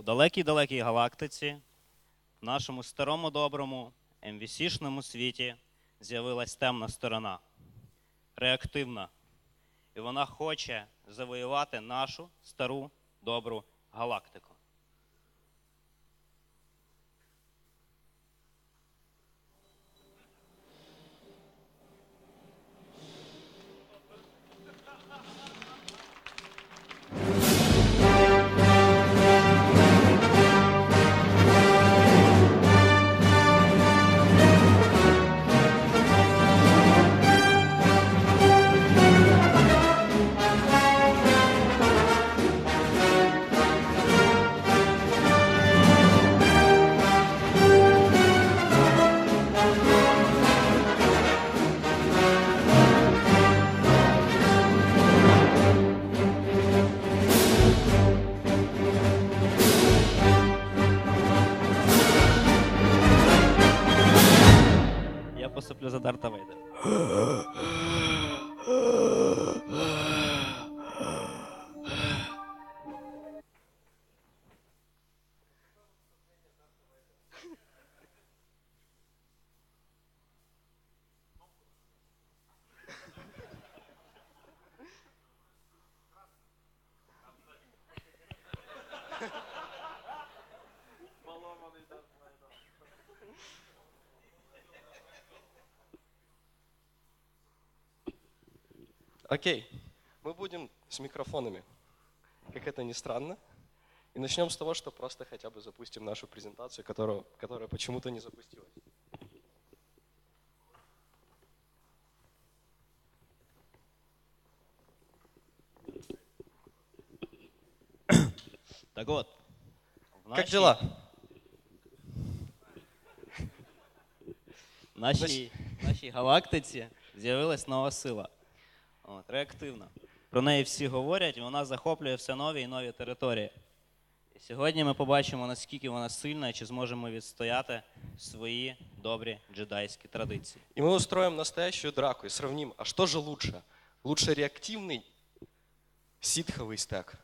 У далекій-далекій галактиці, в нашому старому доброму МВС-шному світі з'явилась темна сторона, реактивна. І вона хоче завоювати нашу стару добру галактику. Я посиплю за Окей, мы будем с микрофонами, как это ни странно. И начнем с того, что просто хотя бы запустим нашу презентацию, которую, которая почему-то не запустилась. Так от. в Как нашій- дела? В нашій, в нашій галактиці з'явилась нова сила. От, реактивна. Про неї всі говорять, і вона захоплює все нові і нові території. І сьогодні ми побачимо, наскільки вона сильна і чи зможемо відстояти свої добрі джедайські традиції. И мы устроим настоящую драку и сравним, а что же лучше? Лучше реактивный ситховый стек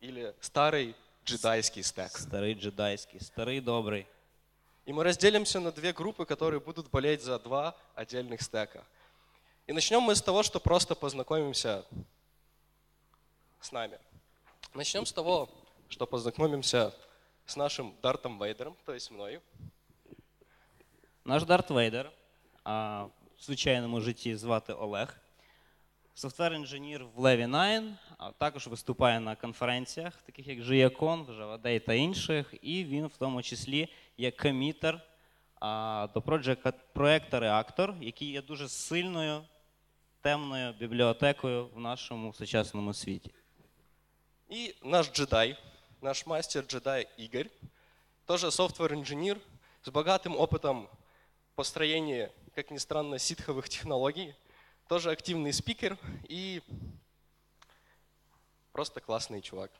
или старый джедайский стек? Старий джедайський, старий добрий. И мы разделимся на две группы, которые будут болеть за два отдельных стека. И начнем мы с того, что просто познакомимся с нами. Начнем с того, что познакомимся с нашим Дартом Вейдером, то есть мною. Наш Дарт Вейдер, а в звичайному житті звати Олег, софтвер-інженір в Levi 9, а також виступає на конференціях, таких як JIACON, Java Day та інших, і він в тому числі є комітер а, до проекту Reactor, який є дуже сильною темною бібліотекою в нашому сучасному світі. И наш джедай, наш мастер-джедай Игорь, тоже софтвер-инженер с богатым опытом построения, как ни странно, ситховых технологий, тоже активный спикер и просто классный чувак.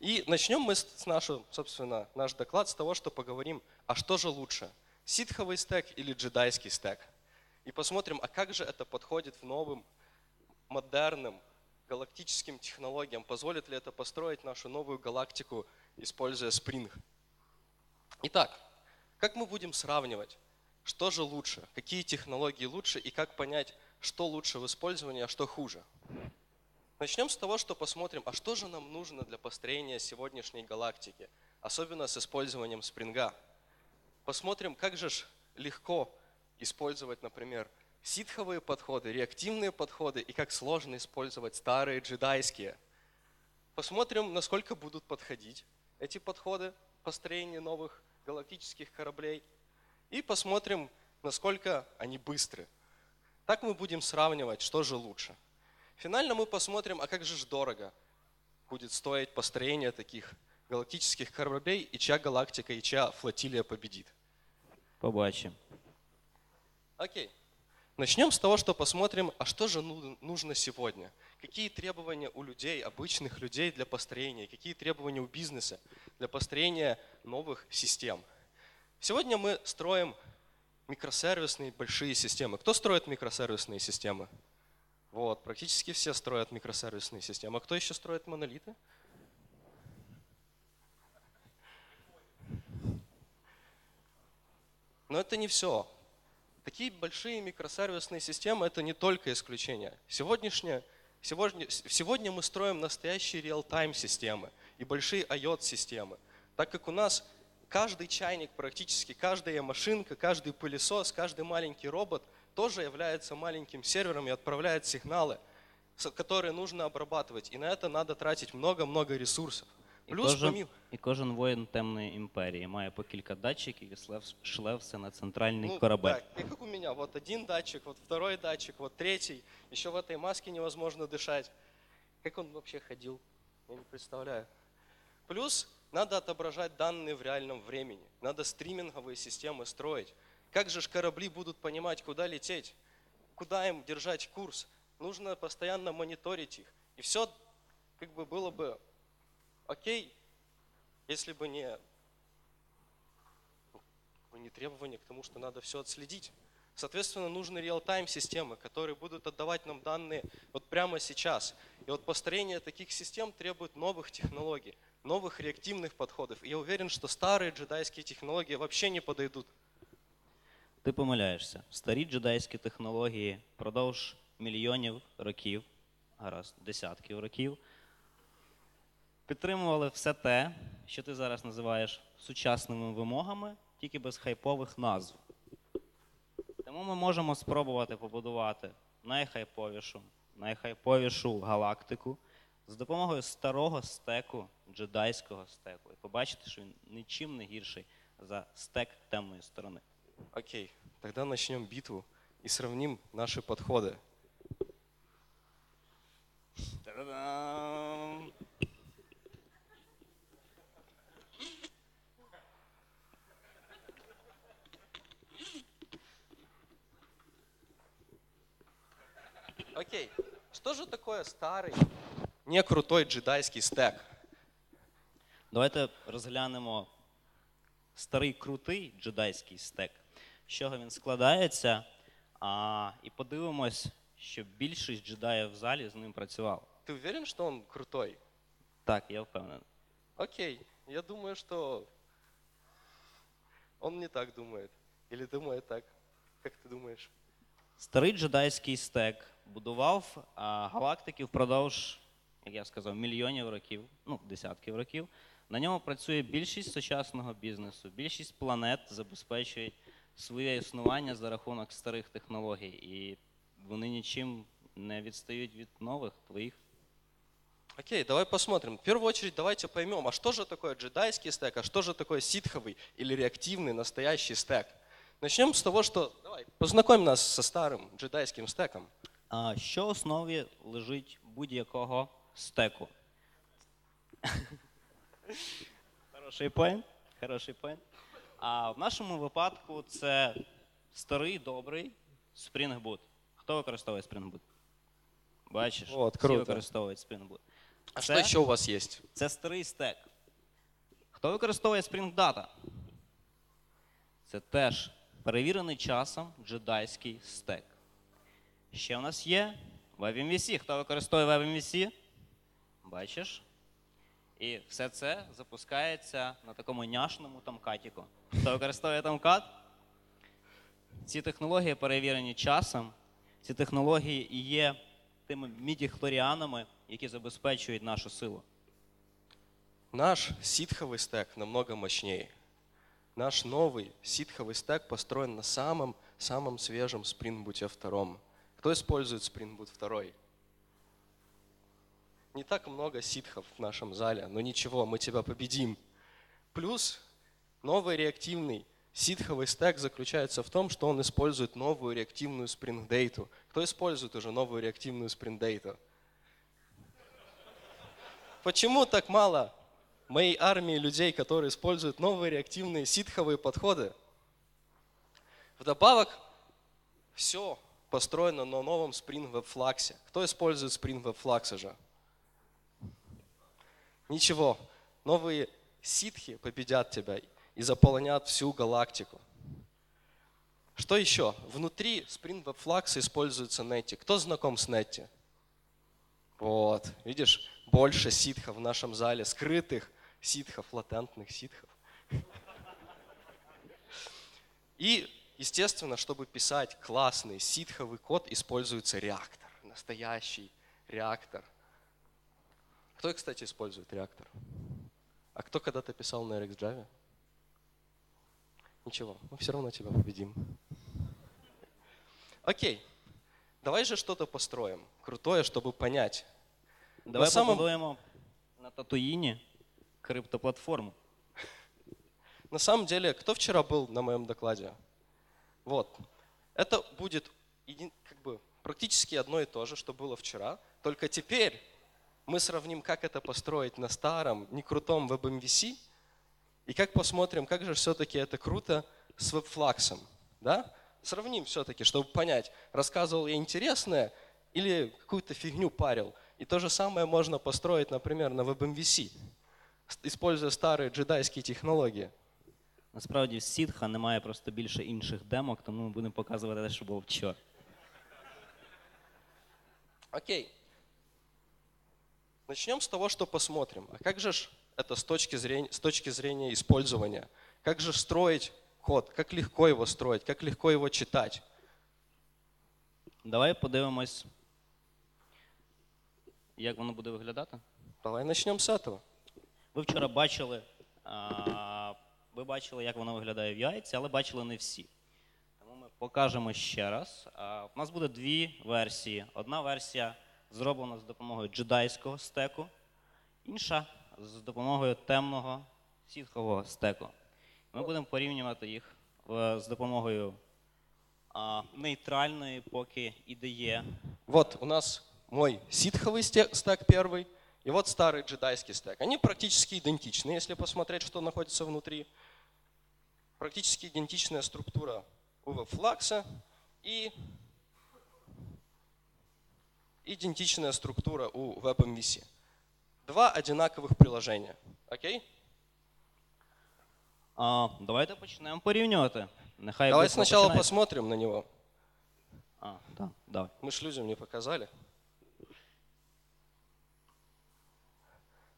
И начнем мы с нашего, собственно, наш доклад с того, что поговорим, а что же лучше, ситховый стек или джедайский стек? и посмотрим, а как же это подходит в новым, модерным, галактическим технологиям, позволит ли это построить нашу новую галактику, используя Spring. Итак, как мы будем сравнивать, что же лучше, какие технологии лучше и как понять, что лучше в использовании, а что хуже? Начнем с того, что посмотрим, а что же нам нужно для построения сегодняшней галактики, особенно с использованием спринга. Посмотрим, как же легко использовать, например, ситховые подходы, реактивные подходы и как сложно использовать старые джедайские. Посмотрим, насколько будут подходить эти подходы в построении новых галактических кораблей. И посмотрим, насколько они быстры. Так мы будем сравнивать, что же лучше. Финально мы посмотрим, а как же ж дорого будет стоить построение таких галактических кораблей, и чья галактика, и чья флотилия победит. Побачимо. Окей. Начнем с того, что посмотрим, а что же нужно сегодня? Какие требования у людей, обычных людей для построения? Какие требования у бизнеса для построения новых систем? Сегодня мы строим микросервисные большие системы. Кто строит микросервисные системы? Вот, практически все строят микросервисные системы. А кто еще строит монолиты? Но это не все. Такие большие микросервисные системы это не только исключение. Сегодняшнее, сегодня, сегодня мы строим настоящие реал-тайм системы и большие IOT-системы. Так как у нас каждый чайник, практически каждая машинка, каждый пылесос, каждый маленький робот тоже является маленьким сервером и отправляет сигналы, которые нужно обрабатывать. И на это надо тратить много-много ресурсов. І Плюс кожен, помимо... і кожен воїн темної імперії має по кілька датчиків і шле- шле все на центральний Ну, корабель. да, и как у меня, вот один датчик, вот второй датчик, вот третий. Еще в этой маске невозможно дышать. Как он вообще ходил? Я не представляю. Плюс надо отображать данные в реальном времени. Надо стриминговые системы строить. Как же ж корабли будут понимать, куда лететь? Куда им держать курс? Нужно постоянно мониторить их. И все как бы было бы окей, если бы не как бы не требование к тому, что надо все отследить. Соответственно, нужны реал-тайм системы, которые будут отдавать нам данные вот прямо сейчас. И вот построение таких систем требует новых технологий, новых реактивных подходов. И я уверен, что старые джедайские технологии вообще не подойдут. Ти помиляєшся. Старі джедайські технології впродовж мільйонів років, гаразд, десятків років, підтримували все те, що ти зараз називаєш сучасними вимогами, тільки без хайпових назв. Тому ми можемо спробувати побудувати найхайповішу, найхайповішу галактику з допомогою старого стеку, джедайського стеку, і побачити, що він нічим не гірший за стек темної сторони. Окей, тогда начнем битву и сравним наши подходы. Та-да-дам! Окей, что же такое старый, не крутой джедайский стек? Давайте розглянемо старий крутий джедайський стек. З чого він складається, а, і подивимось, що більшість джедаїв в залі з ним працював. Ты уверен, что он крутой? Так, я впевнений. Окей, я думаю, что он не так думает. Или думает так. Как ты думаешь? Старий джедайський стек будував а, галактики впродовж, як я сказав, мільйонів років, ну, десятків років. На ньому працює більшість сучасного бізнесу, більшість планет забезпечують своє існування за рахунок старих технологій, і вони нічим не відстають від нових твоїх. Окей, давай посмотрим. В первую очередь давайте поймем, а что же такое джедайский стек, а что же такое ситховый или реактивный настоящий стек. Начнем с того, что... Давай, познакомь нас со старым джедайским стеком. Що в основі лежить будь-якого стеку? Хороший поінт. Хороший поінт. А в нашому випадку це старий добрий Spring Boot. Хто використовує Spring Boot? Бачиш, От, всі круто. використовують Spring Boot. А Це- еще у вас есть? Це старий стек. Хто використовує Spring Data? Це теж перевірений часом джедайський стек. Ще у нас є WebMVC. Хто використовує WebMVC? Бачиш? І все це запускається на такому няшному тамкатіку. Хто використовує тамкат? Ці технології перевірені часом. Ці технології і є тими мідіхлоріанами, які забезпечують нашу силу. Наш ситховый стек намного мощнее. Наш новый ситховый стек построен на самом-самом свежем Spring Boot 2. Кто использует Spring Boot 2? Не так много ситхов в нашем зале, но ничего, мы тебя победим. Плюс новый реактивный ситховый стек заключается в том, что он использует новую реактивную Spring Data. Кто использует уже новую реактивную Spring Data? Почему так мало моей армии людей, которые используют новые реактивные ситховые подходы? Вдобавок, все построено на новом Spring Web Flux. Кто использует Spring Web Flux уже? Ничего. Новые ситхи победят тебя и заполонят всю галактику. Что еще? Внутри Spring Web Flux используется Netty. Кто знаком с Netty? Вот, видишь, больше ситхов в нашем зале, скрытых ситхов, латентных ситхов. И, естественно, чтобы писать классный ситховый код, используется реактор, настоящий реактор. Кто, кстати, использует реактор? А кто когда-то писал на RxJava? Ничего, мы все равно тебя победим. Окей, давай же что-то построим, крутое, чтобы понять. Давай На самом- побудуємо на Татуїні криптоплатформу. На самом деле, кто вчера был на моем докладе? Вот. Это будет как бы практически одно и то же, что было вчера, только теперь мы сравним, как это построить на старом, не крутом WebMVC, и как посмотрим, как же все-таки это круто с вебфлаксом. Да? Сравним все-таки, чтобы понять, рассказывал я интересное или какую-то фигню парил. И то же самое можно построить, например, на WebMVC, используя старые джедайские технологии. Насправді в Сітха немає просто більше інших демок, тому ми будемо показувати те, що було вчора. Окей. Начнем с того, что посмотрим. А как же ж это с точки зрения, с точки зрения использования? Как же ж строить код? Как легко его строить? Как легко его читать? Давай подивимось, як воно буде виглядати. Давай начнем с этого. Ви вчора бачили, а, ви бачили, як воно виглядає в яйці, але бачили не всі. Тому ми покажемо ще раз. А, У нас буде дві версії. Одна версія зроблена з допомогою джедайського стеку, інша з допомогою темного сітхового стеку. Ми будемо порівнювати їх е, з допомогою а, нейтральної поки ідеї Вот у нас мой ситховый сте- стек первый, и вот старый джедайский стек. Они практически идентичны, если посмотреть, что находится внутри. Практически идентичная структура у WebFlux и идентичная структура у WebMVC. Два одинаковых приложения. Окей? А, давайте почнемо порівнювати. Нехай Давай сначала починає. посмотрим на него. А, так, давай. Мы ж людям не показали.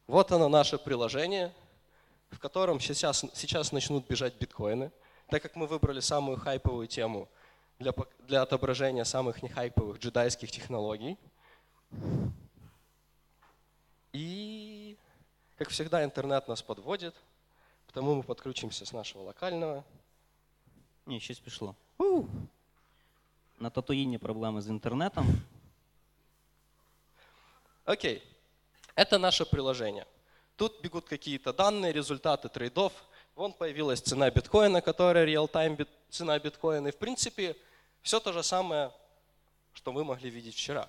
Вот оно наше приложение, в котором сейчас, сейчас начнут бежать биткоины. Так как мы выбрали самую хайповую тему для, пок- для отображения самых нехайповых джедайских технологий. И, как всегда, интернет нас подводит, потому мы подключимся с нашего локального. Ні, щось пішло. На Татуїні проблеми з інтернетом. Окей, это наше приложение. Тут бегут какие-то данные, результаты трейдов. Вон появилась цена биткоина, которая реал-тайм бит- цена биткоина. И в принципе все то же самое, что вы могли видеть вчера.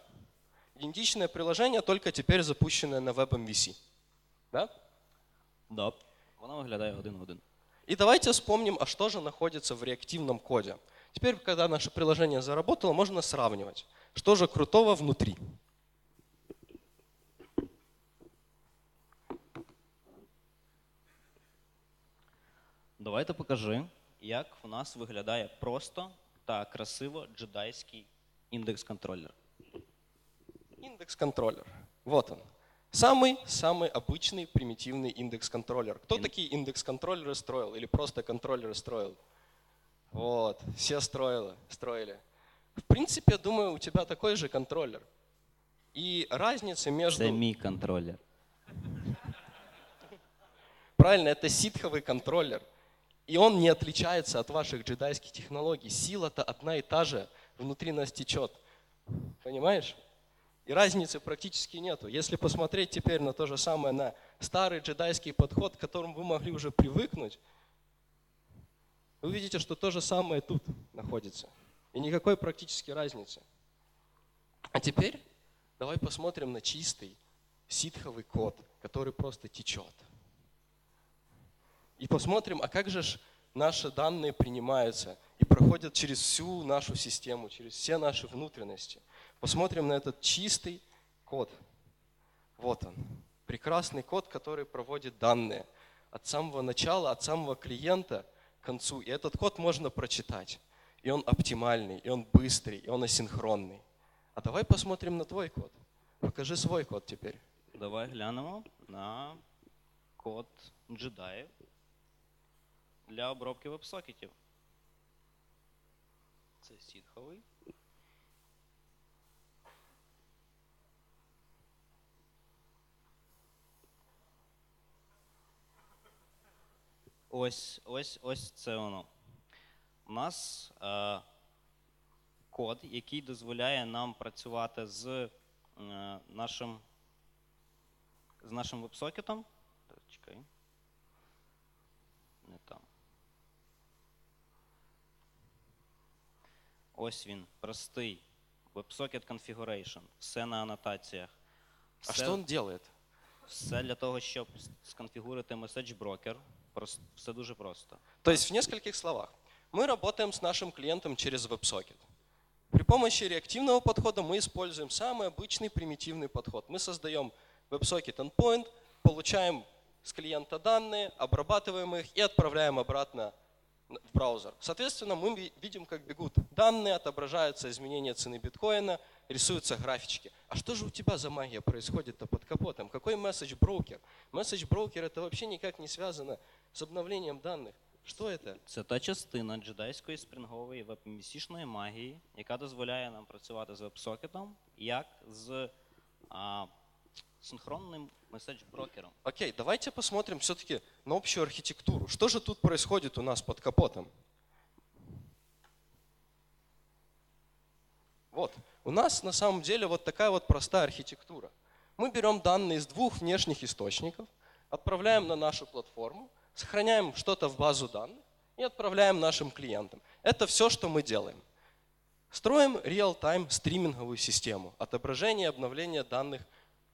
Идентичное приложение, только теперь запущенное на WebMVC. Да? Да. Воно виглядає один в один. И давайте вспомним, а что же находится в реактивном коде. Теперь, когда наше приложение заработало, можно сравнивать, что же крутого внутри. Давайте покажи, як у нас виглядає просто та красиво джедайський індекс-контролер. Индекс-контроллер. Вот он. Самый-самый обычный примитивный индекс-контроллер. Кто Ин- такие индекс-контроллеры строил или просто контроллеры строил? Вот, все строили, строили. В принципе, я думаю, у тебя такой же контроллер. И разница между... Це мій контролер. Правильно, это ситховый контроллер. И он не отличается от ваших джедайских технологий. Сила-то одна и та же внутри нас течет. Понимаешь? И разницы практически нету. Если посмотреть теперь на то же самое, на старый джедайский подход, к которому вы могли уже привыкнуть, вы увидите, что то же самое тут находится. И никакой практически разницы. А теперь давай посмотрим на чистый ситховый код, который просто течет. И посмотрим, а как же наши данные принимаются и проходят через всю нашу систему, через все наши внутренности. Посмотрим на этот чистый код. Вот он. Прекрасный код, который проводит данные от самого начала, от самого клиента к концу. И этот код можно прочитать. И он оптимальный, и он быстрый, и он асинхронный. А давай посмотрим на твой код. Покажи свой код теперь. Давай глянемо на код джедаїв для обробки веб-сокетів. Це сітховий. Ось, ось, ось це воно. У нас е, код, який дозволяє нам працювати з е, нашим, з нашим веб-сокетом. Чекай. Не там. Ось він, простий. WebSocket Configuration. Все на анотаціях. А Все- что он делает? все для того, щоб с- сконфігурити меседж брокер. Все дуже просто. То есть в нескольких словах. Мы работаем с нашим клиентом через WebSocket. При помощи реактивного подхода мы используем самый обычный примитивный подход. Мы создаем WebSocket endpoint, получаем с клиента данные, обрабатываем их и отправляем обратно н- в браузер. Соответственно, мы ви- видим, как бегут данные, отображаются изменения цены биткоина, рисуются графички. А что же у тебя за магия происходит-то под капотом? Какой месседж брокер? Месседж брокер это вообще никак не связано с обновлением данных. Что это? Це та частина джедайської спрингової веб-місішної магії, яка дозволяє нам працювати з веб-сокетом як з а, синхронним меседж брокером. Окей, давайте посмотрим все-таки на общую архитектуру. Что же тут происходит у нас под капотом? Вот, у нас на самом деле вот такая вот простая архитектура. Мы берем данные из двух внешних источников, отправляем на нашу платформу, сохраняем что-то в базу данных и отправляем нашим клиентам. Это все, что мы делаем. Строим real-time стриминговую систему отображения и обновления данных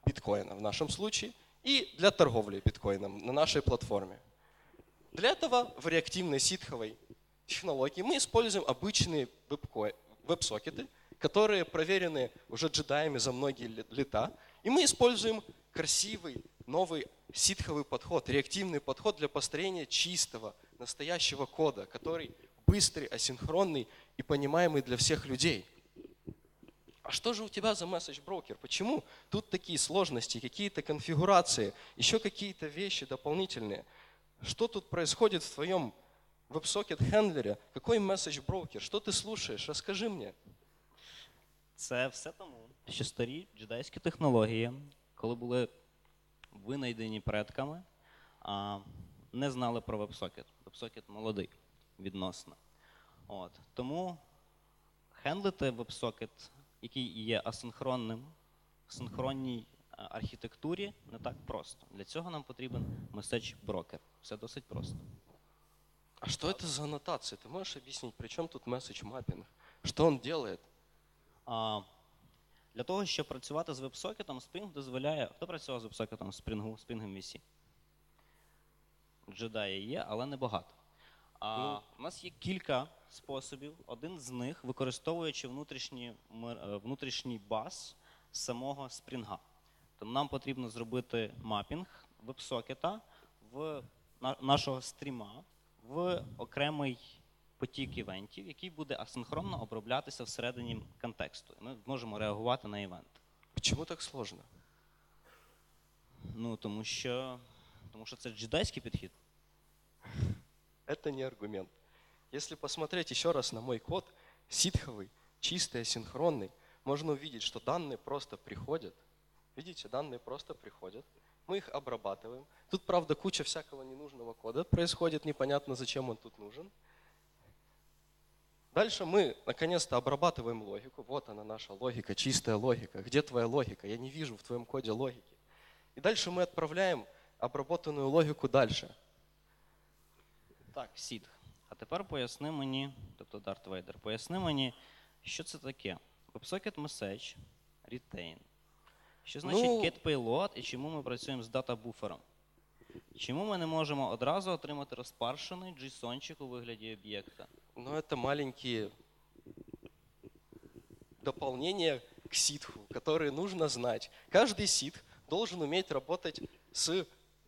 биткоина в нашем случае и для торговли биткоином на нашей платформе. Для этого в реактивной ситховой технологии мы используем обычные веб-сокеты, которые проверены уже джедаями за многие ле- лета. И мы используем красивый новый ситховый подход, реактивный подход для построения чистого, настоящего кода, который быстрый, асинхронный и понимаемый для всех людей. А что же у тебя за месседж брокер? Почему тут такие сложности, какие-то конфигурации, еще какие-то вещи дополнительные? Что тут происходит в твоем WebSocket handler е? Какой message broker? Что ты слушаешь? Расскажи мне. Це все тому, що старі джедайські технології, коли були винайдені предками, не знали про WebSocket. WebSocket молодий відносно. От. Тому хендлити веб-сокет, який є асинхронним, в синхронній а, архітектурі, не так просто. Для цього нам потрібен меседж брокер. Все досить просто. А что это за аннотация? Ты можешь объяснить, при чем тут месседж маппинг? Что он делает? А, для того, щоб працювати з веб-сокетом, Spring дозволяє. Хто працював з веб-сокетом Spring, Spring MVC? Джедаї є, але небагато. А, Ну. У нас є кілька способів. Один з них, використовуючи внутрішній, е, внутрішній баз самого спрінга. Тому нам потрібно зробити мапінг веб-сокета в нашого стріма в окремий потік івентів, який буде асинхронно оброблятися всередині контексту. І ми можемо реагувати на івент. Почему так сложно? Ну, тому що, тому що це джедайський підхід. Это не аргумент. Если посмотреть еще раз на мой код, ситховый, чистый, асинхронный, можно увидеть, что данные просто приходят. Видите, данные просто приходят. Мы их обрабатываем. Тут, правда, куча всякого ненужного кода происходит, непонятно, зачем он тут нужен. Дальше мы, наконец-то, обрабатываем логику. Вот она, наша логика, чистая логика. Где твоя логика? Я не вижу в твоем коде логики. И дальше мы отправляем обработанную логику дальше. Так, Сід. А тепер поясни мені, тобто Дарт Вейдер, поясни мені, що це таке? WebSocket Message, Retain. Що значить Ну- get payload і чому ми працюємо з дата-буфером? Чому ми не можемо одразу отримати розпаршений JSON-чик у вигляді об'єкта? Но это маленькие дополнения к ситху, которые нужно знать. Каждый ситх должен уметь работать с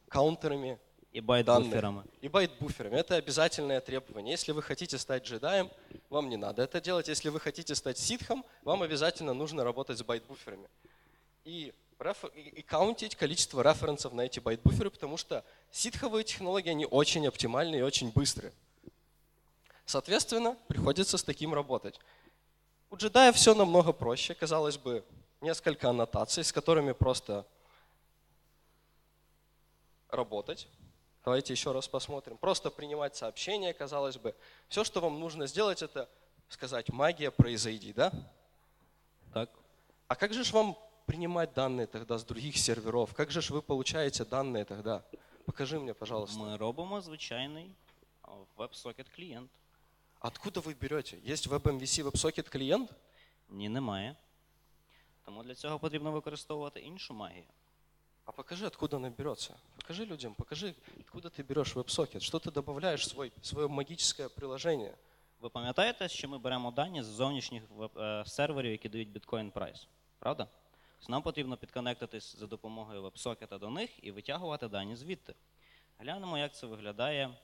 каунтерами І байт-буферами. и байт-буферами. Это обязательное требование. Если вы хотите стать джедаем, вам не надо это делать. Если вы хотите стать ситхом, вам обязательно нужно работать с байт-буферами. И, и- и count ить количество референсов на эти байт-буферы, потому что ситховые технологии, они очень оптимальные и очень быстрые. Соответственно, приходится с таким работать. У джедая все намного проще. Казалось бы, несколько аннотаций, с которыми просто работать. Давайте еще раз посмотрим. Просто принимать сообщения, казалось бы. Все, что вам нужно сделать, это сказать «магия, произойди», да? Так. А как же ж вам принимать данные тогда с других серверов? Как же ж вы получаете данные тогда? Покажи мне, пожалуйста. Ми робимо звичайний а, WebSocket клієнт. Откуда вы берете? Есть WebMVC WebSocket клиент? Ні, немає. Тому для цього потрібно використовувати іншу магію. А покажи, откуда она берется. Покажи людям, покажи, откуда ты берешь WebSocket. Что ты добавляешь в свой, свое магическое приложение? Ви пам'ятаєте, що ми беремо дані з зовнішніх е, серверів, які дають біткоін прайс? Правда? Нам потрібно підконектитись за допомогою веб-сокета до них і витягувати дані звідти. Глянемо, як це виглядає е,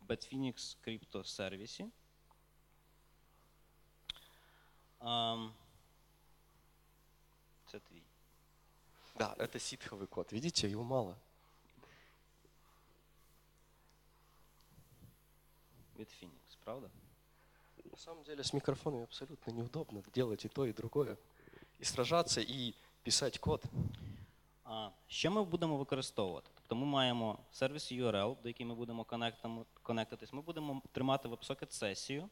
в Betfinex Crypto сервісі. Ем, Це твій. Да, это ситховый код. Видите, его мало. Bitfinex, правда? На самом деле с микрофонами абсолютно неудобно делать и то, и другое. И сражаться, и писать код. А, що ми будемо використовувати? Тобто ми маємо сервіс URL, до який ми будемо коннектам- коннектитись. Ми будемо тримати WebSocket сесію.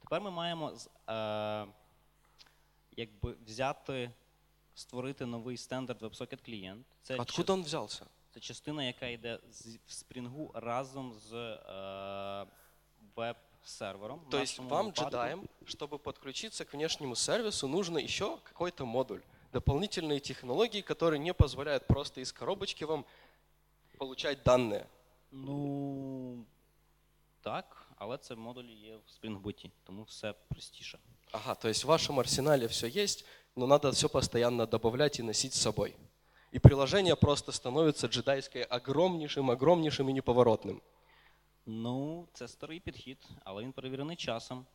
Тепер ми маємо з- е, якби взяти, створити новий стандарт WebSocket клієнт. Це, Откуда он взялся? це частина, яка йде з, в спрінгу разом з е, веб-сервером. В То есть нашому вам, випадку. джедаям, чтобы подключиться к внешнему сервису, нужно еще какой-то модуль. Дополнительные технологии, которые не позволяют просто из коробочки вам получать данные. Ну так, але це модулі є в Spring Boot, тому все простіше. Ага, то есть в вашем арсенале все есть, но надо все постоянно добавлять и носить с собой. И приложение просто становится джедайское огромнейшим, огромнейшим и неповоротным. Ну, це старий підхід, але він перевірений часом.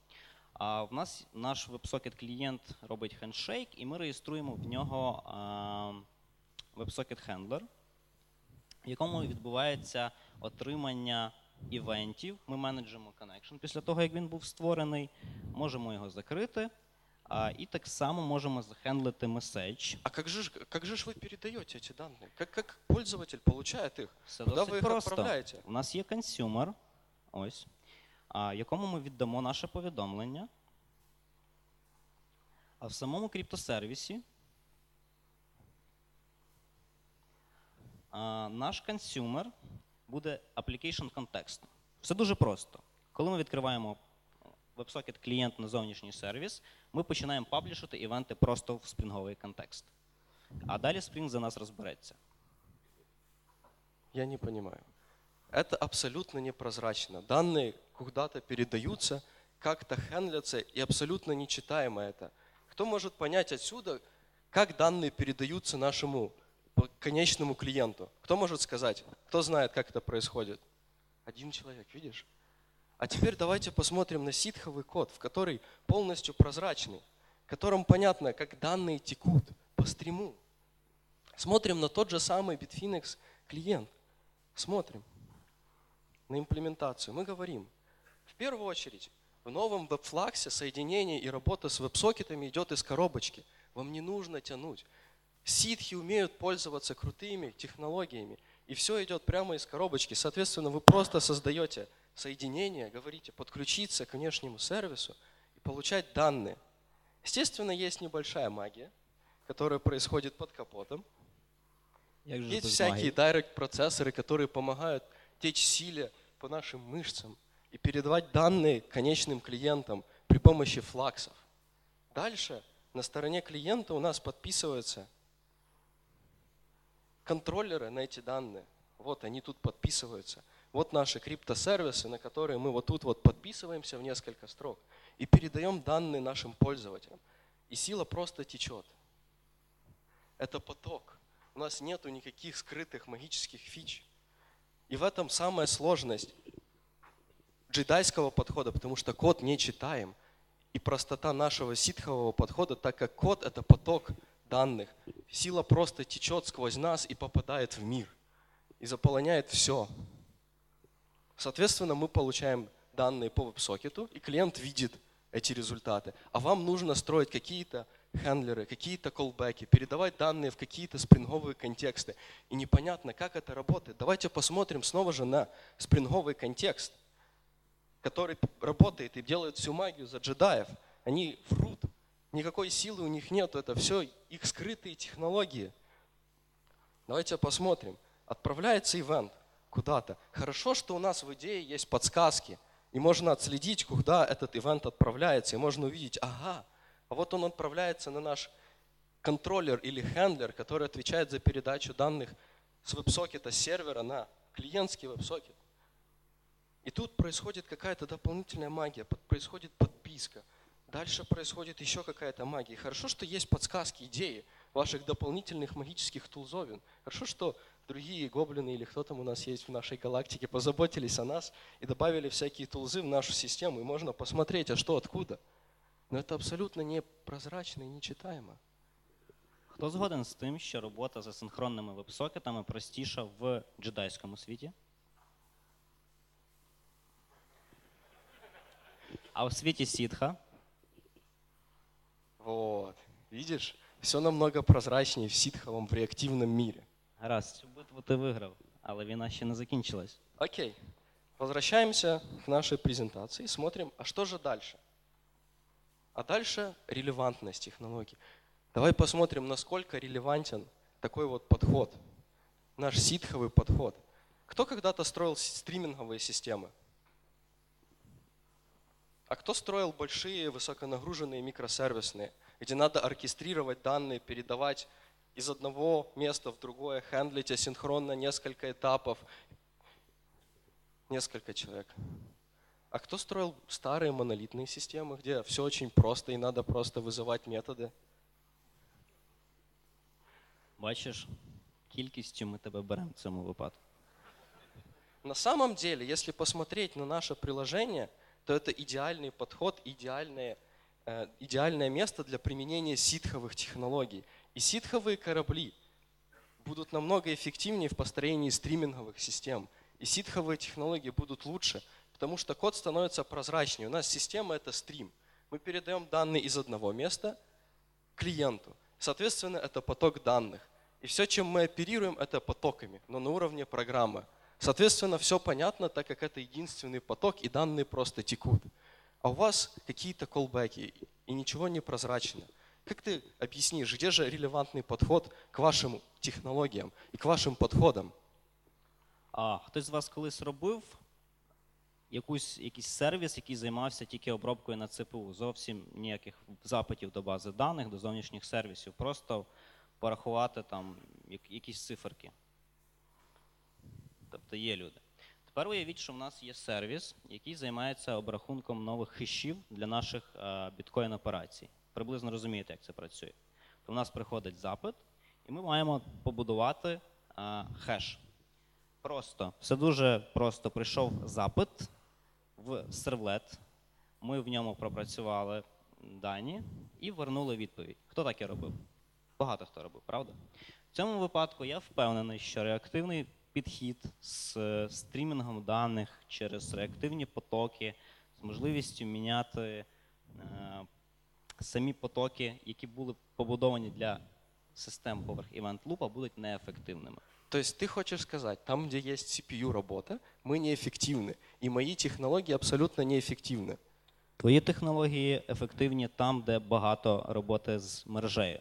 А в нас наш WebSocket клієнт робить хендшейк, і ми реєструємо в нього WebSocket Handler, в якому відбувається отримання івентів. Ми менеджимо connection після того, як він був створений, можемо його закрити. А, і так само можемо захендлити меседж. А как же, ж- как же ж вы передаете эти данные? Как, как пользователь получает их? Все Куда досить ви їх просто. відправляєте? У нас є консюмер, ось, а, якому ми віддамо наше повідомлення. А в самому криптосервісі а, наш консюмер буде application context. Все дуже просто. Коли ми відкриваємо WebSocket клієнт на зовнішній сервіс, ми починаємо паблішити івенти просто в спрінговий контекст. А далі Spring за нас розбереться. Я не понимаю. Это абсолютно непрозрачно. Данные куда-то передаются, как-то хендлятся, и абсолютно нечитаемо это. Кто может понять отсюда, как данные передаются нашему по- конечному клиенту? Кто может сказать? Кто знает, как это происходит? Один человек, видишь? А теперь давайте посмотрим на ситховый код, в который полностью прозрачный, в котором понятно, как данные текут по стриму. Смотрим на тот же самый Bitfinex клиент. Смотрим на имплементацию. Мы говорим, в первую очередь, в новом веб-флаксе соединение и работа с веб-сокетами идет из коробочки. Вам не нужно тянуть. Ситхи умеют пользоваться крутыми технологиями, и все идет прямо из коробочки. Соответственно, вы просто создаете соединение, говорите подключиться к внешнему сервису и получать данные. Естественно, есть небольшая магия, которая происходит под капотом. Есть всякие директ-процессоры, которые помогают течь силе по нашим мышцам и передавать данные конечным клиентам при помощи флаксов. Дальше на стороне клиента у нас подписываются контроллеры на эти данные. Вот они тут подписываются. Вот наши криптосервисы, на которые мы вот тут вот подписываемся в несколько строк и передаем данные нашим пользователям. И сила просто течет. Это поток. У нас нету никаких скрытых магических фич. И в этом самая сложность джедайского подхода, потому что код не читаем. И простота нашего ситхового подхода, так как код это поток данных. Сила просто течет сквозь нас и попадает в мир. И заполоняет все. Соответственно, мы получаем данные по веб-сокету, и клиент видит эти результаты. А вам нужно строить какие-то хендлеры, какие-то колбеки, передавать данные в какие-то спринговые контексты. И непонятно, как это работает. Давайте посмотрим снова же на спринговый контекст, который работает и делает всю магию за джедаев. Они врут, никакой силы у них нет, это все их скрытые технологии. Давайте посмотрим. Отправляется ивент куда-то. Хорошо, что у нас в идее есть подсказки, и можно отследить, куда этот ивент отправляется, и можно увидеть, ага, а вот он отправляется на наш контроллер или хендлер, который отвечает за передачу данных с веб-сокета сервера на клиентский веб-сокет. И тут происходит какая-то дополнительная магия, происходит подписка. Дальше происходит еще какая-то магия. И хорошо, что есть подсказки, идеи ваших дополнительных магических тулзовин. Хорошо, что другие гоблины или кто там у нас есть в нашей галактике позаботились о нас и добавили всякие тулзы в нашу систему. И можно посмотреть, а что откуда. Но это абсолютно не прозрачно и нечитаемо. Хто згоден з тим, що робота з асинхронними веб-сокетами простіша в джедайському світі? А в світі сітха Вот. Видишь? Все намного прозрачнее в ситховом, в реактивном мире. гаразд, цю битву ти виграв, але війна ще не закінчилась. Окей. Возвращаемся к нашей презентации и смотрим, а что же дальше? А дальше релевантность технологий. Давай посмотрим, насколько релевантен такой вот подход, наш ситховый подход. Кто когда-то строил стриминговые системы? А кто строил большие высоконагруженные микросервисные, где надо оркестрировать данные, передавать из одного места в другое, хендлить асинхронно несколько этапов, несколько человек. А кто строил старые монолитные системы, где все очень просто и надо просто вызывать методы? Бачиш, кількістю ми тебе беремо в цьому випадку. На самом деле, если посмотреть на наше приложение, то это идеальный подход, идеальное, э, идеальное место для применения ситховых технологий. И ситховые корабли будут намного эффективнее в построении стриминговых систем. И ситховые технологии будут лучше, потому что код становится прозрачнее. У нас система это стрим. Мы передаем данные из одного места клиенту. Соответственно, это поток данных. И все, чем мы оперируем, это потоками, но на уровне программы. Соответственно, все понятно, так как это единственный поток, и данные просто текут. А у вас какие-то колбеки, и ничего не прозрачно. Как ты объяснишь, где же релевантный подход к вашим технологиям и к вашим подходам? А хтось з вас колись робив якусь, якийсь сервіс, який займався тільки обробкою на ЦПУ? Зовсім ніяких запитів до бази даних, до зовнішніх сервісів, просто порахувати там як- якісь циферки. Тобто є люди. Тепер уявіть, що в нас є сервіс, який займається обрахунком нових хешів для наших е, біткоін-операцій. Приблизно розумієте, як це працює. То в нас приходить запит, і ми маємо побудувати е, хеш. Просто, все дуже просто. Прийшов запит в сервлет, ми в ньому пропрацювали дані і вернули відповідь. Хто таке робив? Багато хто робив, правда? В цьому випадку я впевнений, що реактивний підхід з стрімінгом даних через реактивні потоки, з можливістю міняти е, самі потоки, які були побудовані для систем поверх Event Loop, будуть неефективними. То есть ты хочешь сказать, там, где есть CPU работа, мы неэффективны, и мои технологии абсолютно неэффективны. Твої технології ефективні там, де багато роботи з мережею.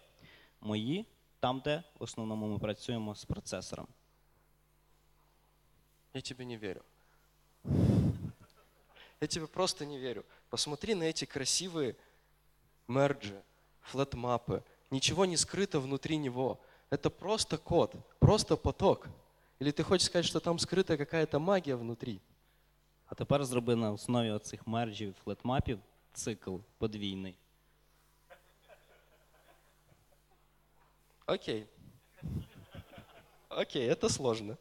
Мої там, де в основному ми працюємо з процесором. Я тебе не верю. Я тебе просто не верю. Посмотри на эти красивые мерджи, флетмапы. Ничего не скрыто внутри него. Это просто код, просто поток. Или ты хочешь сказать, что там скрыта какая-то магия внутри? А тепер зроби на основі оцих мерджів, флетмапів цикл подвійний. Окей. Окей, это сложно.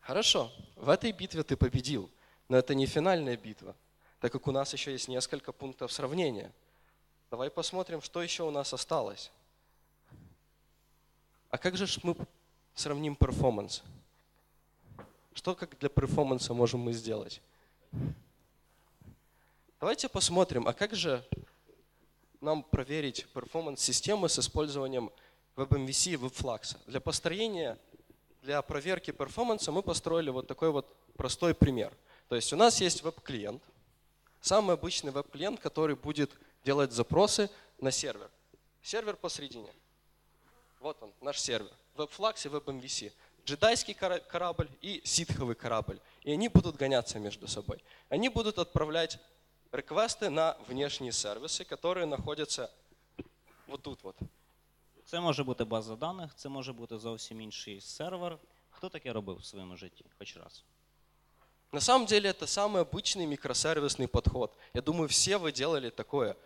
Хорошо, в этой битве ты победил, но это не финальная битва, так как у нас еще есть несколько пунктов сравнения. Давай посмотрим, что еще у нас осталось. А как же мы сравним перформанс? Что как для перформанса можем мы сделать? Давайте посмотрим, а как же нам проверить перформанс системы с использованием WebMVC и WebFlux? Для построения, для проверки перформанса мы построили вот такой вот простой пример. То есть у нас есть веб-клиент, самый обычный веб-клиент, который будет делать запросы на сервер. Сервер посередине. Вот он, наш сервер. WebFlux и WebMVC. Джедайский кора- корабль и ситховый корабль. И они будут гоняться между собой. Они будут отправлять реквесты на внешние сервиси, которые находятся вот тут вот. Це може бути база даних, це може бути зовсім інший сервер. Хто таке робив в своєму житті? Хоч раз. На самом деле это самый обычный микросервисный подход. Я думаю, все вы делали такое.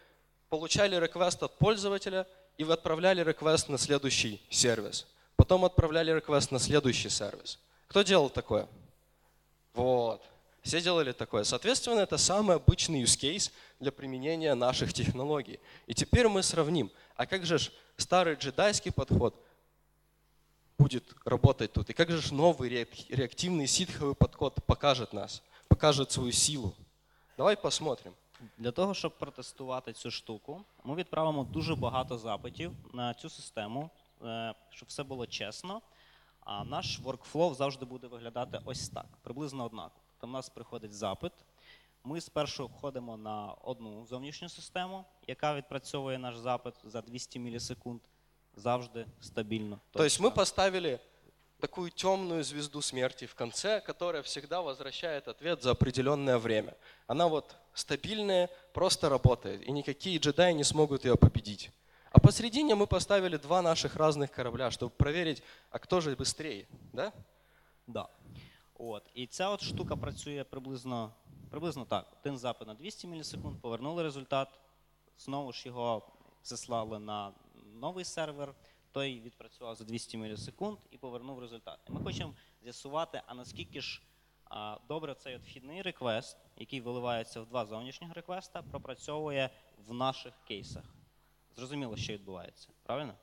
Получали реквест от пользователя, и вы отправляли реквест на следующий сервис. Потом отправляли реквест на следующий сервис. Кто делал такое? Вот. Все делали такое. Соответственно, это самый обычный use case для применения наших технологий. И теперь мы сравним. А как же старый джедайский подход будет работать тут? И как же ж новый реак- реактивный ситховый подход покажет нас, покажет свою силу? Давай посмотрим. Для того, щоб протестувати цю штуку, ми відправимо дуже багато запитів на цю систему, е, щоб все було чесно. А наш workflow завжди буде виглядати ось так, приблизно однаково. Тобто в нас приходить запит. Ми спершу входимо на одну зовнішню систему, яка відпрацьовує наш запит за 200 мілісекунд, завжди стабільно. То есть мы точно. поставили такую темную звезду смерти в конце, которая всегда возвращает ответ за определенное время. Она вот стабильная, просто работает, и никакие джедаи не смогут ее победить. А посередине мы поставили два наших разных корабля, чтобы проверить, а кто же быстрее, да? Да. От. І ця от штука працює приблизно, приблизно так. Один запит на 200 мілісекунд, повернули результат, знову ж його заслали на новий сервер, той відпрацював за 200 мілісекунд і повернув результат. І ми хочемо з'ясувати, а наскільки ж а, добре цей от вхідний реквест, який виливається в два зовнішніх реквеста, пропрацьовує в наших кейсах. Зрозуміло, що відбувається, правильно?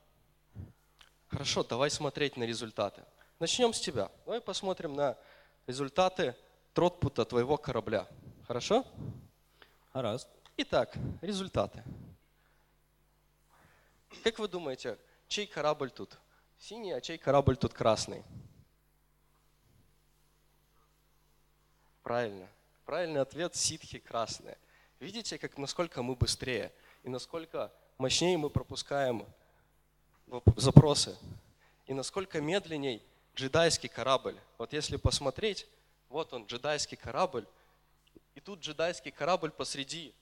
Хорошо, давай смотреть на результаты. Начнем с тебя. Давай посмотрим на результаты тротпута твоего корабля. Хорошо? Гаразд. Итак, результаты. Как вы думаете, чей корабль тут синий, а чей корабль тут красный? Правильно. Правильный ответ – ситхи красные. Видите, как, насколько мы быстрее и насколько мощнее мы пропускаем запросы и насколько медленней джедайский корабль. Вот если посмотреть, вот он, джедайский корабль, и тут джедайский корабль посреди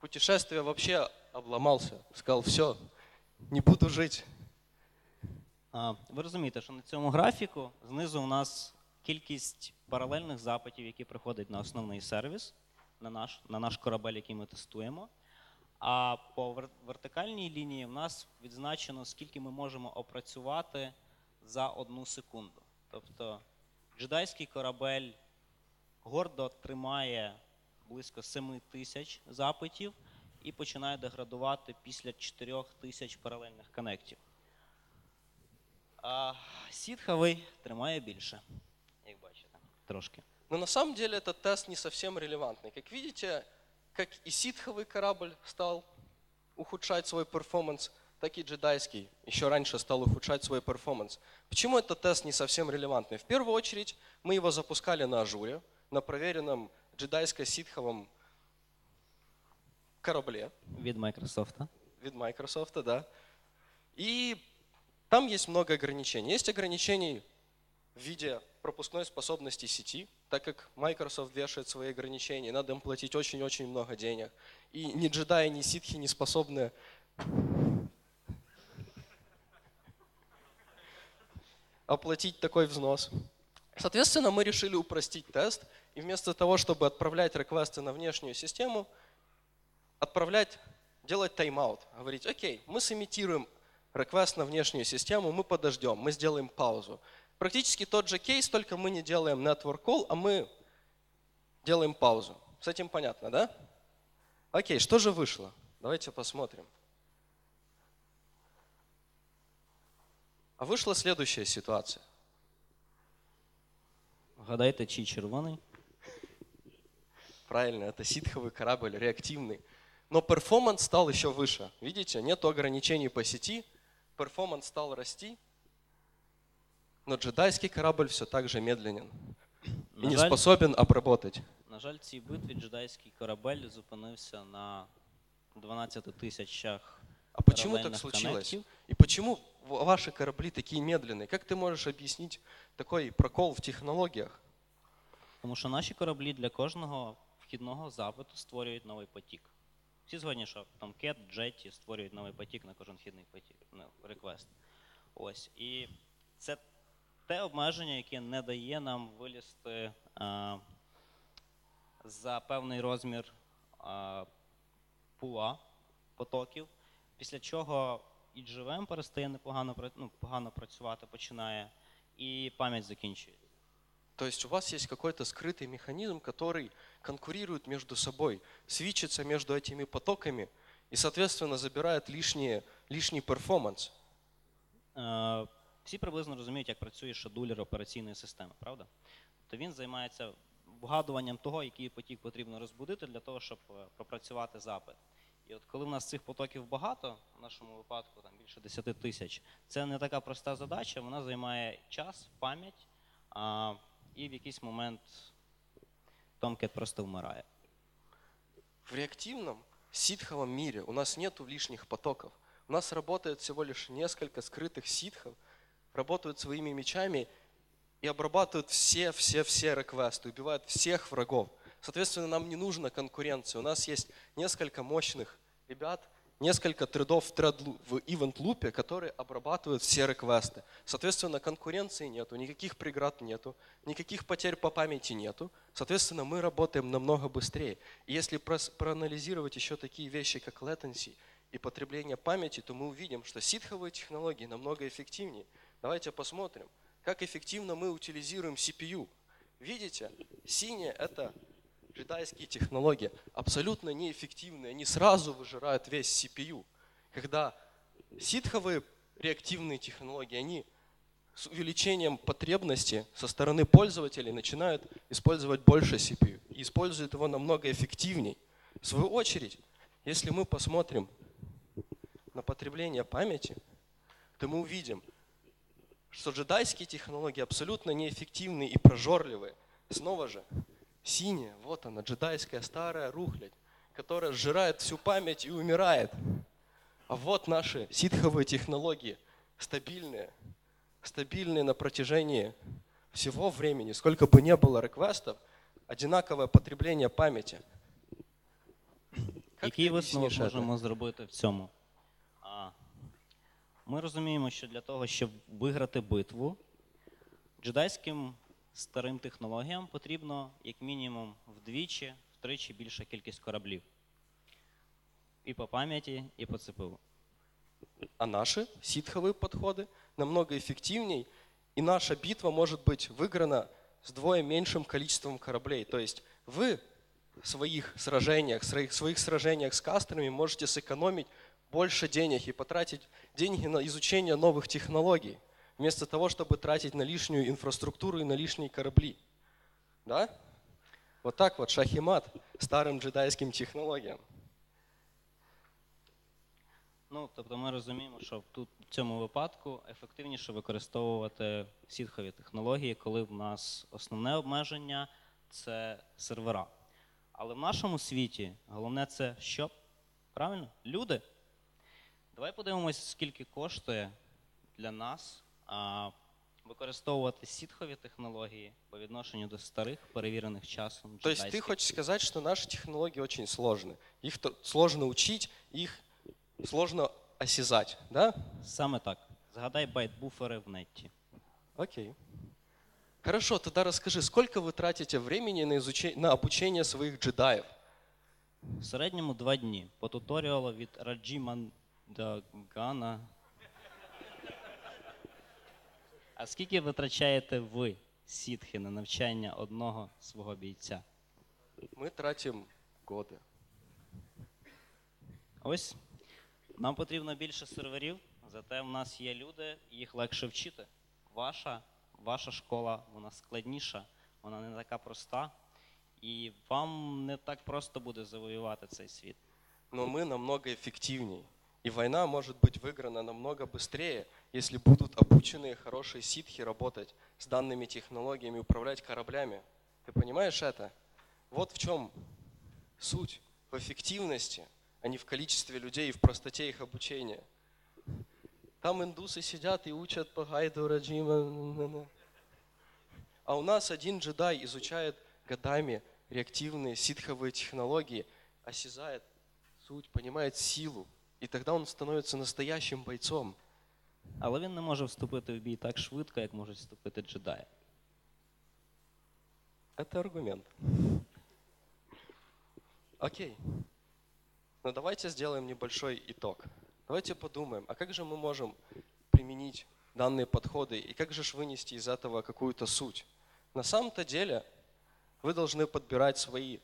путешествия вообще обломался. Сказал, все, не буду жить. А, Ви розумієте, що на цьому графіку знизу у нас кількість паралельних запитів, які приходять на основний сервіс, на наш, на наш корабель, який ми тестуємо. А по вер- вертикальній лінії в нас відзначено, скільки ми можемо опрацювати за одну секунду. Тобто джедайський корабель гордо тримає близько 7 тисяч запитів і починає деградувати після 4 тисяч паралельних коннектів. А сітховий тримає більше, як бачите, трошки. Но на самом деле этот тест не совсем релевантный. Как видите, как и ситховый корабль стал ухудшать свой перформанс, так и джедайский еще раньше стал ухудшать свой перформанс. Почему этот тест не совсем релевантный? В первую очередь мы его запускали на ажуре, на проверенном джедайско-ситховом корабле. Від Microsoft. Від Microsoft, да. И там есть много ограничений. Есть ограничений в виде пропускной способности сети, так как Microsoft вешает свои ограничения, надо им платить очень-очень много денег. И ни джедаи, ни ситхи не способны оплатить такой взнос. Соответственно, мы решили упростить тест, и вместо того, чтобы отправлять реквесты на внешнюю систему, отправлять, делать тайм-аут, говорить, окей, мы сымитируем реквест на внешнюю систему, мы подождем, мы сделаем паузу. Практически тот же кейс, только мы не делаем network call, а мы делаем паузу. С этим понятно, да? Окей, что же вышло? Давайте посмотрим. А вышла следующая ситуация. Вгадайте, чий червоний. Правильно, это ситховый корабль, реактивный. Но перформанс стал еще выше. Видите, нет ограничений по сети, перформанс стал расти, но джедайский корабль все так же медленен и На не жаль, способен обработать. на жаль, в цій битві джедайський корабель зупинився на 12 тисячах А почему так паралельних случилось? коннектів. И почему в- ваши корабли такие медленные? Как ты можешь объяснить такой прокол в технологиях? Тому що наші кораблі для кожного вхідного запиту створюють новий потік. Всі згодні, що там Cat, Jetty створюють новий потік на кожен вхідний потік, ну, реквест. Ось. І це те обмеження, яке не дає нам вилізти а, за певний розмір а, пула потоків, після чого і GVM перестає непогано ну, погано працювати, починає, і пам'ять закінчується. То есть у вас есть какой-то скрытый механизм, который конкурирует между собой, свечится между этими потоками и, соответственно, забирает лишние, лишний перформанс. Е, Всі приблизно розуміють, як працює шедулер операційної системи, правда? То він займається вгадуванням того, який потік потрібно розбудити для того, щоб е, пропрацювати запит. І от коли в нас цих потоків багато, в нашому випадку там більше 10 тисяч, це не така проста задача, вона займає час, пам'ять, а, І в якийсь момент Tomcat просто вмирає. В реактивном ситховом мире у нас нет лишних потоков. У нас работает всего лишь несколько скрытых ситхов, работают своими мечами и обрабатывают все-все-все реквесты, убивают всех врагов. Соответственно, нам не нужна конкуренция. У нас есть несколько мощных ребят, несколько тредов в, тред, в event лупе, которые обрабатывают все реквесты. Соответственно, конкуренции нету, никаких преград нету, никаких потерь по памяти нету. Соответственно, мы работаем намного быстрее. И если проанализировать еще такие вещи, как latency и потребление памяти, то мы увидим, что ситховые технологии намного эффективнее. Давайте посмотрим, как эффективно мы утилизируем CPU. Видите, синее – это джедайские технологии, абсолютно неэффективные. Они сразу выжирают весь CPU. Когда ситховые реактивные технологии, они с увеличением потребности со стороны пользователей начинают использовать больше CPU и используют его намного эффективней. В свою очередь, если мы посмотрим на потребление памяти, то мы увидим, что джедайские технологии абсолютно неэффективны и прожорливые. Снова же, синяя, вот она, джедайская старая рухлядь, которая сжирает всю память и умирает. А вот наши ситховые технологии, стабильные, стабильные на протяжении всего времени, сколько бы ни было реквестов, одинаковое потребление памяти. Как Який ты висновок можемо зробити в цьому? А, Ми розуміємо, що для того, щоб виграти битву, джедайським старим технологіям потрібно як мінімум вдвічі, втричі більша кількість кораблів. І по пам'яті, і по ЦПУ. А наши ситховые подходы намного эффективней, и наша битва может быть выиграна с двое меньшим количеством кораблей. То есть вы в своих сражениях, в своих, своих сражениях с кастерами можете сэкономить больше денег и потратить деньги на изучение новых технологий, Вместо того, чтобы тратить на лишнюю инфраструктуру и на лишние корабли. Да? Вот так вот шахимат старым джедайским технологиям. Ну, тобто ми розуміємо, що тут в цьому випадку ефективніше використовувати сітхові технології, коли в нас основне обмеження це сервера. Але в нашому світі головне це що? Правильно? Люди. Давай подивимось, скільки коштує для нас використовувати сітхові технології по відношенню до старих, перевірених часом. То есть ты джедайських. хочешь сказать, что наши технологии очень сложны. Их то- сложно учить, их сложно осязать, да? Саме так. Згадай байт-буфери в нетті. Окей. Хорошо, тогда расскажи, сколько вы тратите времени на, изучение, на обучение своих джедаев? В середньому два дні по туторіалу від Раджі Мандагана. А скільки витрачаєте ви, сітхи, на навчання одного свого бійця? Мы тратим годы. Ось нам потрібно більше серверів, зате в нас є люди, і їх легше вчити. Ваша, ваша школа вона складніша, вона не така проста, і вам не так просто буде завоювати цей світ. Но мы намного эффективней. И война может быть выиграна намного быстрее, если будут обученные хорошие ситхи работать с данными технологиями, управлять кораблями. Ты понимаешь это? Вот в чем суть. В эффективности, а не в количестве людей и в простоте их обучения. Там индусы сидят и учат по гайду Раджима. А у нас один джедай изучает годами реактивные ситховые технологии, осязает суть, понимает силу. И тогда он становится настоящим бойцом. Але він не може вступити в бій так швидко, як можуть вступити джедаї. Это аргумент. Окей. Но давайте сделаем небольшой итог. Давайте подумаем, а как же мы можем применить данные подходы и как же ж вынести из этого какую-то суть? На самом-то деле вы должны подбирать свои,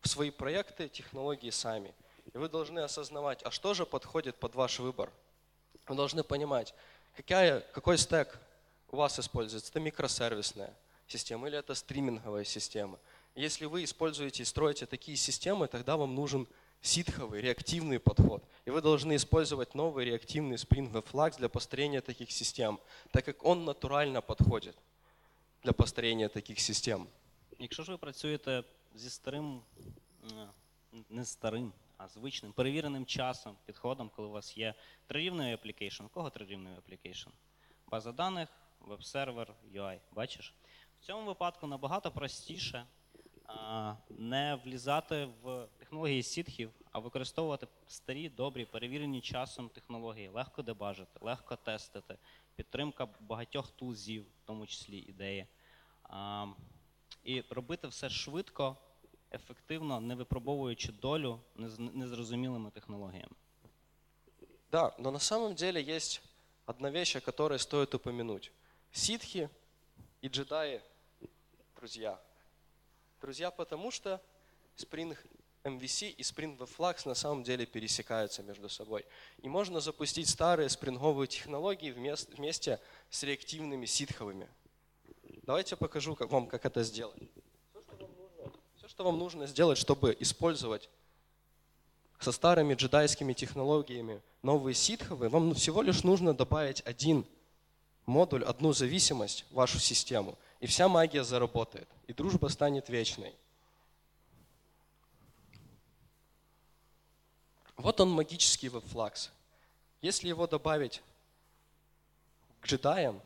в свои проекты технологии сами. и вы должны осознавать, а что же подходит под ваш выбор. Вы должны понимать, какая, какой стек у вас используется. Это микросервисная система или это стриминговая система. Если вы используете и строите такие системы, тогда вам нужен ситховый, реактивный подход. И вы должны использовать новый реактивный Spring Flux для построения таких систем, так как он натурально подходит для построения таких систем. Якщо ж ви працюєте зі старим, е, не старим, а звичним, перевіреним часом, підходом, коли у вас є трирівний application, у кого трирівний application? База даних, веб-сервер, UI. Бачиш? В цьому випадку набагато простіше а, не влізати в технології сітхів, а використовувати старі, добрі, перевірені часом технології. Легко дебажити, легко тестити, підтримка багатьох тулзів, в тому числі ідеї. А, і робити все швидко, ефективно, не випробовуючи долю нез- незрозумілими технологіями. Да, но на самом деле есть одна вещь, о которой стоит упомянуть. Ситхи и джедаи – друзья. Друзья, потому что Spring MVC и Spring Web Flux на самом деле пересекаются между собой. И можно запустить старые спринговые технологии вмес- вместе с реактивными ситховыми. Давайте покажу как вам, как это сделать. Все, что вам нужно, все, что вам нужно сделать, чтобы использовать со старыми джедайскими технологиями новые ситховые, вам всего лишь нужно добавить один модуль, одну зависимость в вашу систему, и вся магия заработает, и дружба станет вечной. Вот он магический веб-флакс. Если его добавить к джедаям,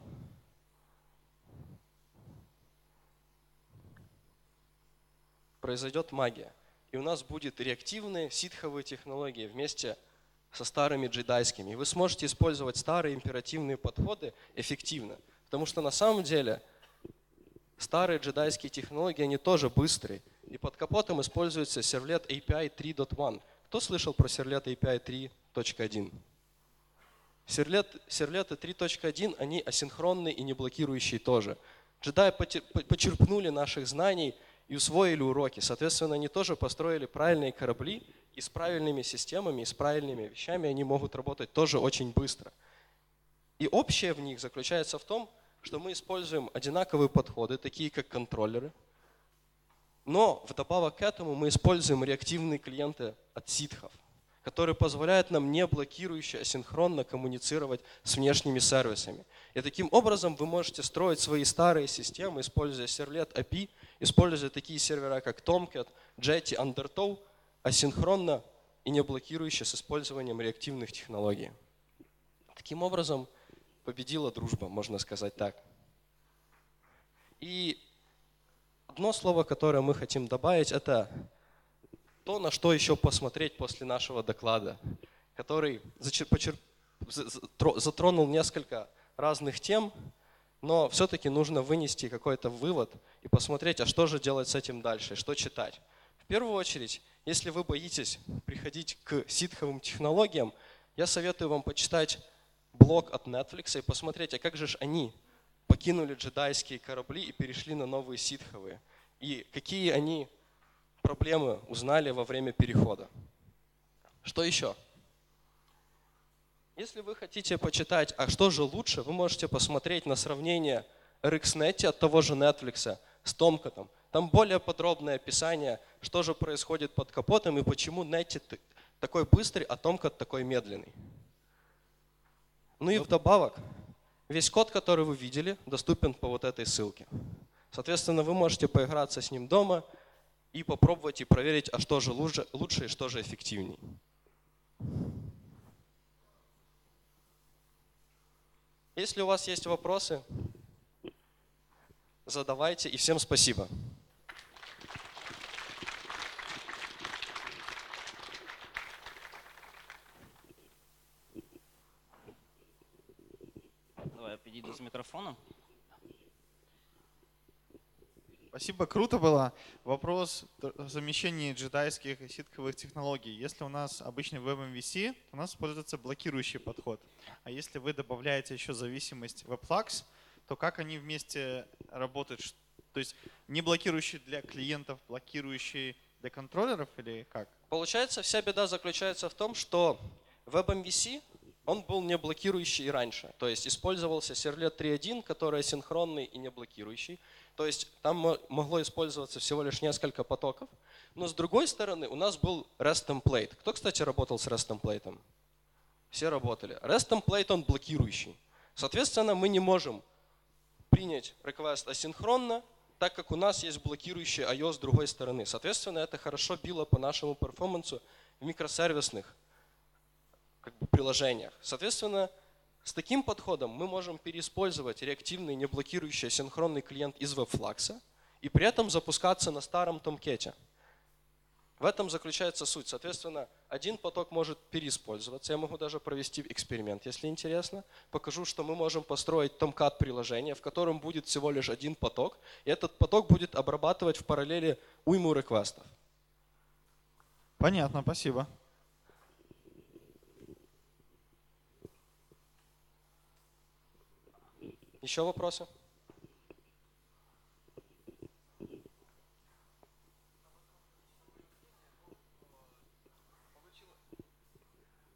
произойдет магия. И у нас будет реактивные ситховые технологии вместе со старыми джедайскими. И вы сможете использовать старые императивные подходы эффективно. Потому что на самом деле старые джедайские технологии, они тоже быстрые. И под капотом используется сервлет API 3.1. Кто слышал про сервлет API 3.1? Серлет, серлеты 3.1, они асинхронные и не блокирующие тоже. Джедаи почерпнули наших знаний и усвоили уроки. Соответственно, они тоже построили правильные корабли, и с правильными системами, и с правильными вещами они могут работать тоже очень быстро. И общее в них заключается в том, что мы используем одинаковые подходы, такие как контроллеры, но вдобавок к этому мы используем реактивные клиенты от ситхов, которые позволяют нам не блокирующе асинхронно коммуницировать с внешними сервисами. И таким образом вы можете строить свои старые системы, используя сервлет API, используя такие сервера, как Tomcat, Jetty, Undertow, асинхронно и не блокирующе с использованием реактивных технологий. Таким образом победила дружба, можно сказать так. И одно слово, которое мы хотим добавить, это то, на что еще посмотреть после нашего доклада, который затронул несколько разных тем, но все-таки нужно вынести какой-то вывод и посмотреть, а что же делать с этим дальше, что читать. В первую очередь, если вы боитесь приходить к ситховым технологиям, я советую вам почитать блог от Netflix и посмотреть, а как же они покинули джедайские корабли и перешли на новые ситховые. И какие они проблемы узнали во время перехода. Что еще? Если вы хотите почитать, а что же лучше, вы можете посмотреть на сравнение RxNet от того же Netflix с Томкатом. Там более подробное описание, что же происходит под капотом и почему Netty такой быстрый, а Tomcat такой медленный. Ну и вдобавок, весь код, который вы видели, доступен по вот этой ссылке. Соответственно, вы можете поиграться с ним дома и попробовать и проверить, а что же лучше, лучше и что же эффективней. Если у вас есть вопросы, задавайте. И всем спасибо. Давай я підійду з Спасибо, круто было. Вопрос о замещении джедайских и ситковых технологий. Если у нас обычный WebMVC, у нас используется блокирующий подход. А если вы добавляете еще зависимость WebFlux, то как они вместе работают? То есть не блокирующий для клиентов, блокирующий для контроллеров или как? Получается, вся беда заключается в том, что WebMVC, он был не блокирующий и раньше. То есть использовался сервлет 3.1, который асинхронный и не блокирующий. То есть там мо- могло использоваться всего лишь несколько потоков. Но с другой стороны, у нас был REST template. Кто, кстати, работал с REST template? Все работали. REST template, он блокирующий. Соответственно, мы не можем принять request асинхронно, так как у нас есть блокирующий IO с другой стороны. Соответственно, это хорошо било по нашему перформансу в микросервисных как бы, приложениях. Соответственно, с таким подходом мы можем переиспользовать реактивный, не блокирующий асинхронный клиент из WebFlux и при этом запускаться на старом томкете. В этом заключается суть. Соответственно, один поток может переиспользоваться. Я могу даже провести эксперимент, если интересно. Покажу, что мы можем построить томкат приложение, в котором будет всего лишь один поток, и этот поток будет обрабатывать в параллели уйму реквестов. Понятно, спасибо. Еще вопросы?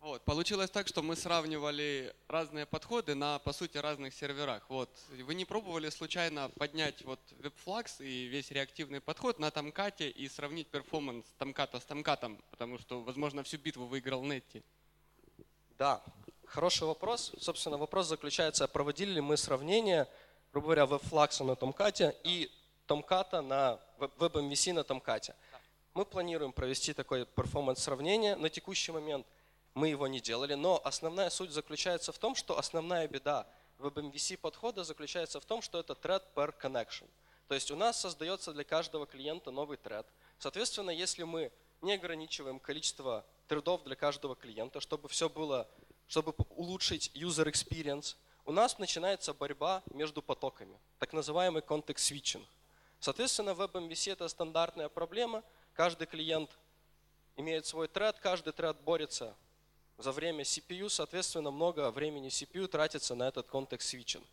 Вот, получилось так, что мы сравнивали разные подходы на, по сути, разных серверах. Вот, вы не пробовали случайно поднять вот WebFlux и весь реактивный подход на Томкате и сравнить перформанс Томката с Томкатом, потому что, возможно, всю битву выиграл Нетти. Да, хороший вопрос. Собственно, вопрос заключается, проводили ли мы сравнение, грубо говоря, WebFlux на Томкате и Томката на Web- WebMVC на Томкате. Мы планируем провести такое перформанс-сравнение. На текущий момент мы его не делали, но основная суть заключается в том, что основная беда WebMVC подхода заключается в том, что это thread per connection. То есть у нас создается для каждого клиента новый thread. Соответственно, если мы не ограничиваем количество тредов для каждого клиента, чтобы все было, чтобы улучшить user experience, у нас начинается борьба между потоками, так называемый контекст switching. Соответственно, в WebMVC это стандартная проблема. Каждый клиент имеет свой тред, каждый тред борется за время CPU, соответственно, много времени CPU тратится на этот контекст switching.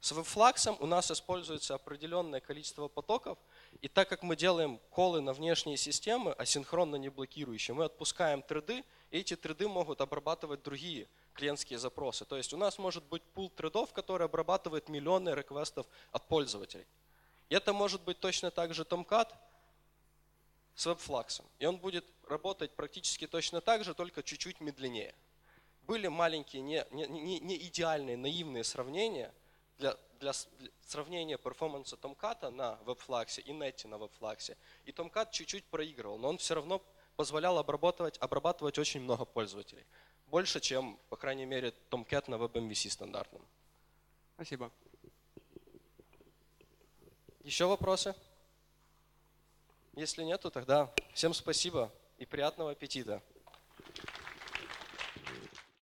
С WebFlux у нас используется определенное количество потоков, и так как мы делаем колы на внешние системы, асинхронно не блокирующие, мы отпускаем треды, эти треды могут обрабатывать другие клиентские запросы. То есть у нас может быть пул тредов, который обрабатывает миллионы реквестов от пользователей. И это может быть точно так же Tomcat с WebFlux. И он будет работать практически точно так же, только чуть-чуть медленнее. Были маленькие, не, не, не- идеальные, наивные сравнения для, для сравнения перформанса Tomcat на WebFlux и Netty на WebFlux. И Tomcat чуть-чуть проигрывал, но он все равно позволял обрабатывать, обрабатывать очень много пользователей. Больше, чем, по крайней мере, Tomcat на WebMVC стандартном. Спасибо. Еще вопросы? Если нету, тогда всем спасибо и приятного аппетита.